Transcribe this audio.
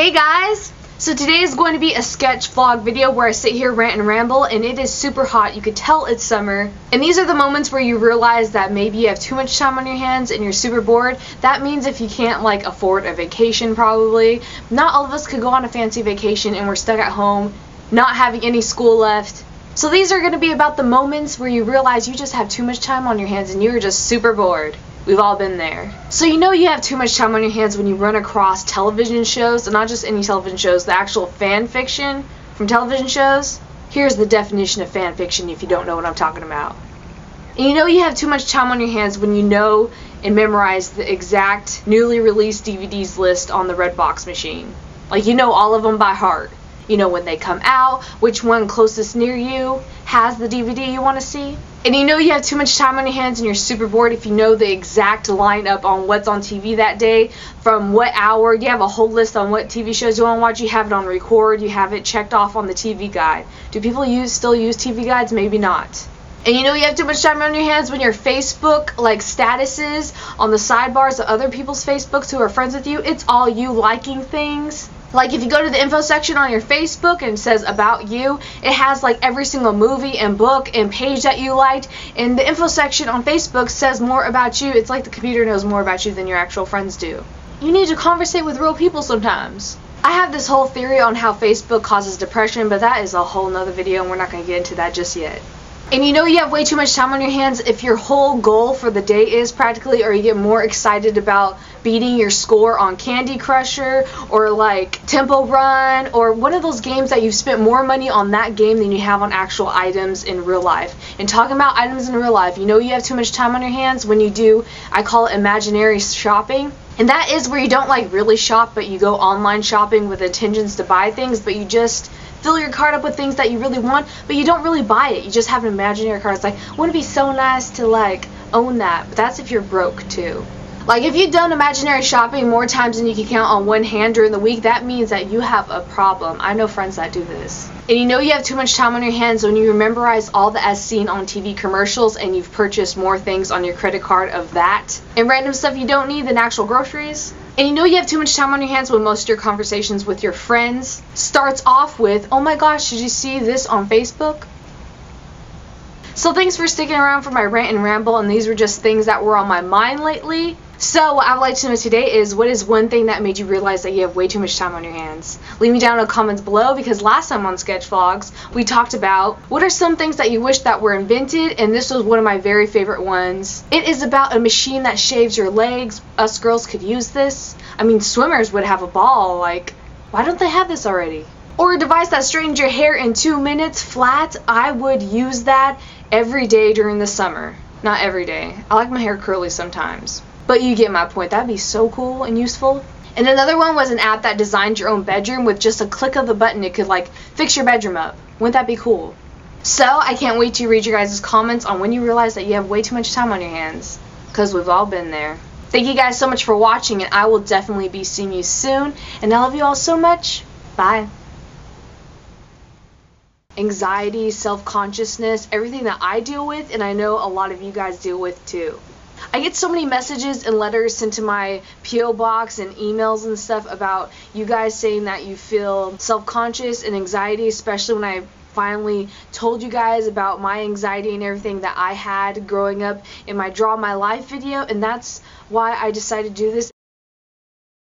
Hey guys! So today is going to be a sketch vlog video where I sit here, rant and ramble, and it is super hot. You could tell it's summer. And these are the moments where you realize that maybe you have too much time on your hands and you're super bored. That means if you can't like afford a vacation probably. Not all of us could go on a fancy vacation and we're stuck at home, not having any school left. So these are going to be about the moments where you realize you just have too much time on your hands and you're just super bored. We've all been there. So you know you have too much time on your hands when you run across television shows, and not just any television shows, the actual fan fiction from television shows. Here's the definition of fan fiction if you don't know what I'm talking about. And you know you have too much time on your hands when you know and memorize the exact newly released DVDs list on the Redbox machine. Like you know all of them by heart. You know when they come out, which one closest near you has the DVD you want to see. And you know you have too much time on your hands and you're super bored if you know the exact lineup on what's on TV that day, from what hour, you have a whole list on what TV shows you want to watch, you have it on record, you have it checked off on the TV guide. Do people use still use TV guides? Maybe not. And you know you have too much time on your hands when your Facebook like statuses on the sidebars of other people's Facebooks who are friends with you, it's all you liking things. Like if you go to the info section on your Facebook and it says about you, it has like every single movie and book and page that you liked. And the info section on Facebook says more about you. It's like the computer knows more about you than your actual friends do. You need to conversate with real people sometimes. I have this whole theory on how Facebook causes depression, but that is a whole nother video and we're not going to get into that just yet. And you know you have way too much time on your hands if your whole goal for the day is practically or you get more excited about beating your score on Candy Crusher or like Temple Run or one of those games that you've spent more money on that game than you have on actual items in real life. And talking about items in real life, you know you have too much time on your hands when you do, I call it imaginary shopping. And that is where you don't like really shop, but you go online shopping with intentions to buy things, but you just fill your cart up with things that you really want, but you don't really buy it. You just have an imaginary cart. It's like, wouldn't it be so nice to like own that? But that's if you're broke too. Like if you've done imaginary shopping more times than you can count on one hand during the week, that means that you have a problem. I know friends that do this. And you know you have too much time on your hands when you memorize all the as seen on TV commercials and you've purchased more things on your credit card of that and random stuff you don't need than actual groceries. And you know you have too much time on your hands when most of your conversations with your friends starts off with, oh my gosh, did you see this on Facebook? So thanks for sticking around for my rant and ramble, and these were just things that were on my mind lately. So what I would like to know today is what is one thing that made you realize that you have way too much time on your hands? Leave me down in the comments below because last time on Sketch Vlogs we talked about what are some things that you wish that were invented and this was one of my very favorite ones. It is about a machine that shaves your legs. Us girls could use this. I mean swimmers would have a ball like why don't they have this already? Or a device that straightens your hair in two minutes flat. I would use that every day during the summer. Not every day. I like my hair curly sometimes. But you get my point. That'd be so cool and useful. And another one was an app that designed your own bedroom with just a click of the button. It could like fix your bedroom up. Wouldn't that be cool? So I can't wait to read your guys' comments on when you realize that you have way too much time on your hands. Because we've all been there. Thank you guys so much for watching and I will definitely be seeing you soon. And I love you all so much. Bye anxiety, self-consciousness, everything that I deal with and I know a lot of you guys deal with too. I get so many messages and letters sent to my P.O. box and emails and stuff about you guys saying that you feel self-conscious and anxiety, especially when I finally told you guys about my anxiety and everything that I had growing up in my Draw My Life video, and that's why I decided to do this